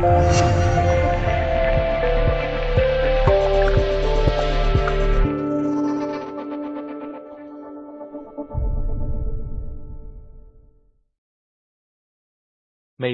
美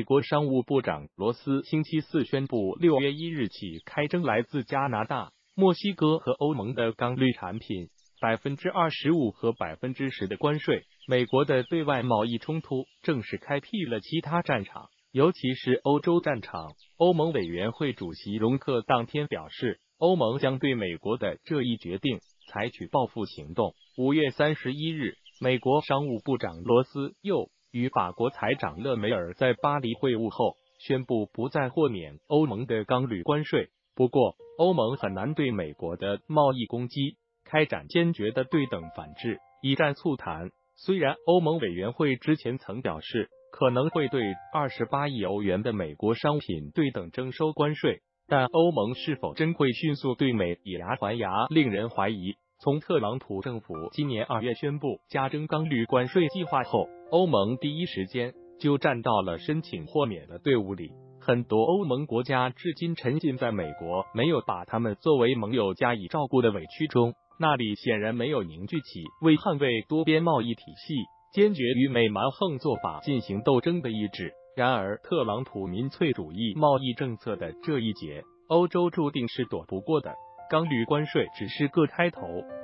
国商务部长罗斯星期四宣布，六月一日起开征来自加拿大、墨西哥和欧盟的钢铝产品百分之二十五和百分之十的关税。美国的对外贸易冲突正式开辟了其他战场，尤其是欧洲战场。欧盟委员会主席容克当天表示，欧盟将对美国的这一决定采取报复行动。五月三十一日，美国商务部长罗斯又。与法国财长勒梅尔在巴黎会晤后，宣布不再豁免欧盟的钢铝关税。不过，欧盟很难对美国的贸易攻击开展坚决的对等反制，以战促谈。虽然欧盟委员会之前曾表示可能会对二十八亿欧元的美国商品对等征收关税，但欧盟是否真会迅速对美以牙还牙，令人怀疑。从特朗普政府今年二月宣布加征钢铝关税计划后，欧盟第一时间就站到了申请豁免的队伍里。很多欧盟国家至今沉浸在美国没有把他们作为盟友加以照顾的委屈中，那里显然没有凝聚起为捍卫多边贸易体系、坚决与美蛮横做法进行斗争的意志。然而，特朗普民粹主义贸易政策的这一劫，欧洲注定是躲不过的。钢铝关税只是个开头，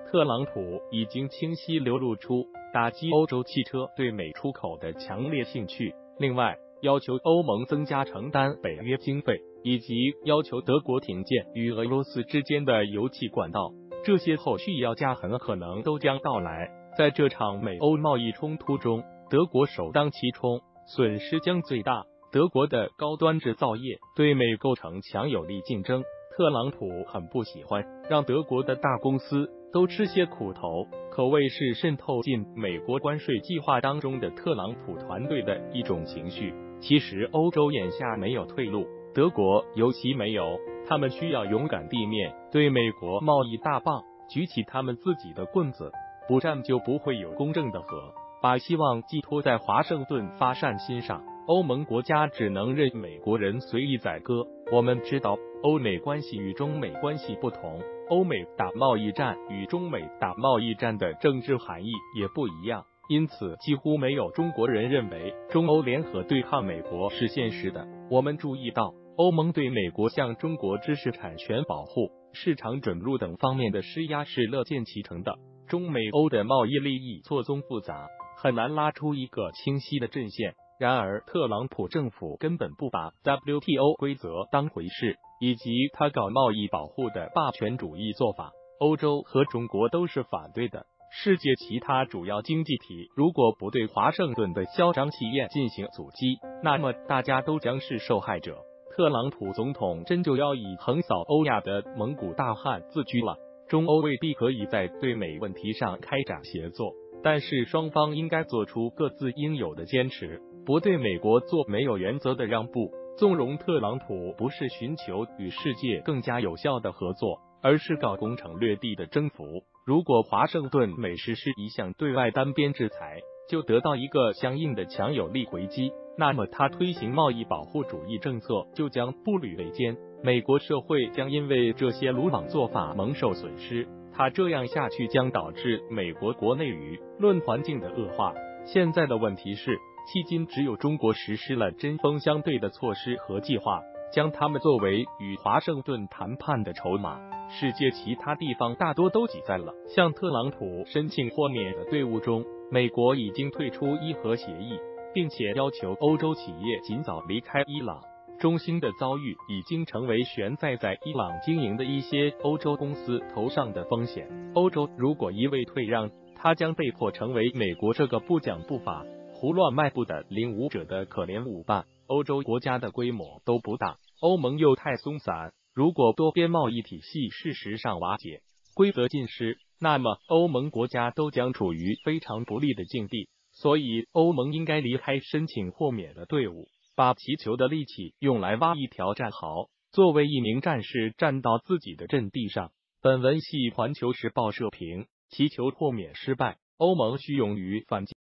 特朗普已经清晰流露出打击欧洲汽车对美出口的强烈兴趣。另外，要求欧盟增加承担北约经费，以及要求德国停建与俄罗斯之间的油气管道，这些后续要价很可能都将到来。在这场美欧贸易冲突中，德国首当其冲，损失将最大。德国的高端制造业对美构成强有力竞争。特朗普很不喜欢让德国的大公司都吃些苦头，可谓是渗透进美国关税计划当中的特朗普团队的一种情绪。其实欧洲眼下没有退路，德国尤其没有，他们需要勇敢地面对美国贸易大棒，举起他们自己的棍子，不战就不会有公正的和，把希望寄托在华盛顿发善心上。欧盟国家只能任美国人随意宰割。我们知道，欧美关系与中美关系不同，欧美打贸易战与中美打贸易战的政治含义也不一样。因此，几乎没有中国人认为中欧联合对抗美国是现实的。我们注意到，欧盟对美国向中国知识产权保护、市场准入等方面的施压是乐见其成的。中美欧的贸易利益错综复杂，很难拉出一个清晰的阵线。然而，特朗普政府根本不把 WTO 规则当回事，以及他搞贸易保护的霸权主义做法，欧洲和中国都是反对的。世界其他主要经济体如果不对华盛顿的嚣张气焰进行阻击，那么大家都将是受害者。特朗普总统真就要以横扫欧亚的蒙古大汉自居了。中欧未必可以在对美问题上开展协作，但是双方应该做出各自应有的坚持。不对美国做没有原则的让步，纵容特朗普不是寻求与世界更加有效的合作，而是搞攻城略地的征服。如果华盛顿每实施一项对外单边制裁，就得到一个相应的强有力回击，那么他推行贸易保护主义政策就将步履维艰，美国社会将因为这些鲁莽做法蒙受损失。他这样下去将导致美国国内舆论环境的恶化。现在的问题是。迄今，只有中国实施了针锋相对的措施和计划，将他们作为与华盛顿谈判的筹码。世界其他地方大多都挤在了向特朗普申请豁免的队伍中。美国已经退出伊核协议，并且要求欧洲企业尽早离开伊朗。中兴的遭遇已经成为悬在在伊朗经营的一些欧洲公司头上的风险。欧洲如果一味退让，他将被迫成为美国这个不讲不法。胡乱迈步的领舞者的可怜舞伴，欧洲国家的规模都不大，欧盟又太松散。如果多边贸易体系事实上瓦解，规则尽失，那么欧盟国家都将处于非常不利的境地。所以，欧盟应该离开申请豁免的队伍，把祈求的力气用来挖一条战壕，作为一名战士站到自己的阵地上。本文系环球时报社评：祈求破免失败，欧盟需勇于反击。